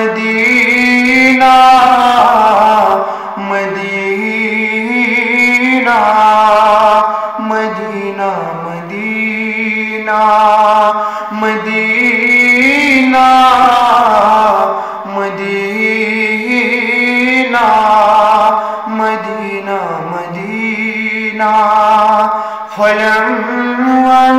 Medina Medina Medina Medina Medina Medina Medina Madina. फलम वन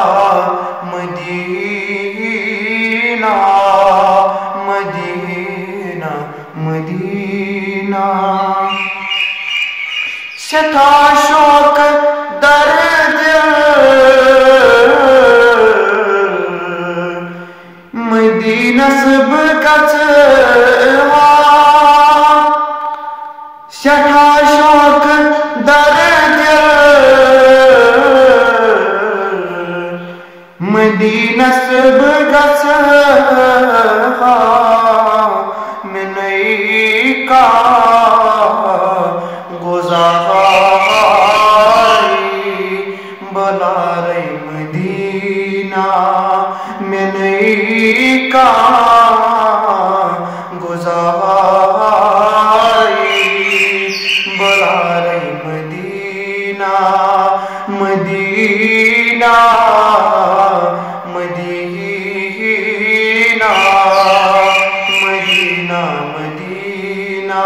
शथा शोक दर्द। मदी नस्ब कच शथा शोक दर्द। मदी नस्ब कच मैं नहीं का मदीना मैंने का गुजारी। बलारे Madina Medina Medina Medina Medina.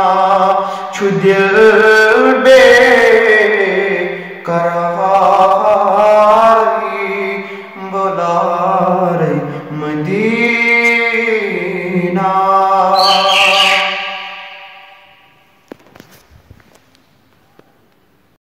छुदिल बे करा না